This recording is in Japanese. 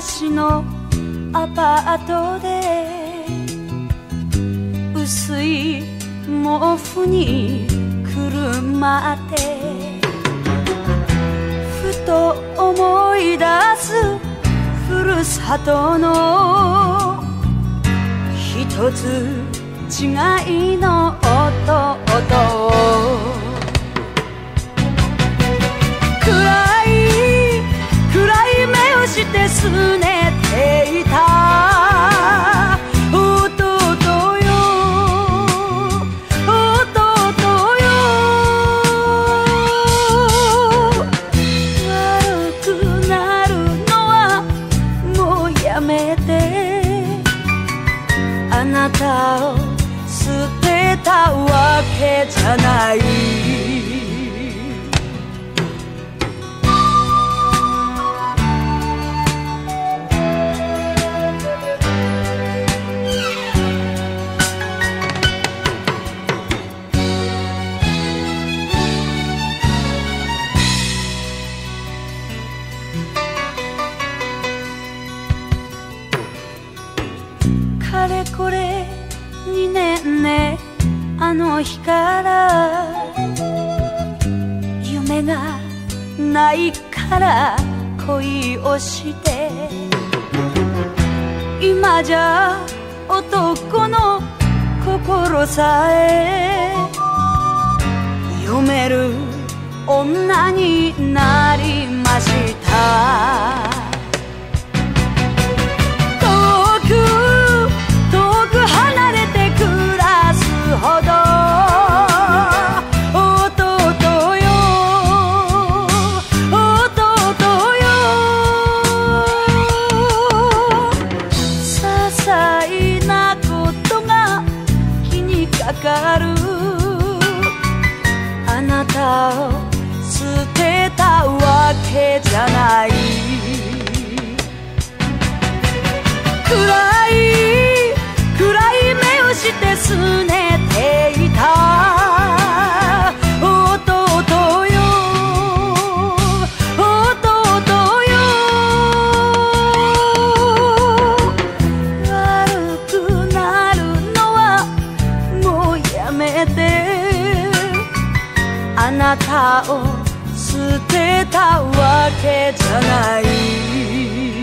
一人暮らしのアパートで薄い毛布にくるまってふと思い出すふるさとの一つ違いの弟。暗てすねていた。弟よ。弟よ。悪くなるのはもうやめて。あなたを捨てたわけじゃない。の日から夢がないから恋をして今じゃ男の心さえ読める女にな些細なことが気にかかる。あなたを捨てたわけじゃない。暗い暗い目をしてすねあなたを捨てたわけじゃない。